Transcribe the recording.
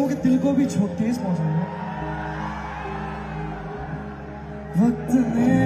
लड़कों के दिल को भी ठेस पहुंचाएगा वक्त ने